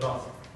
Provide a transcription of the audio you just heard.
Grazie.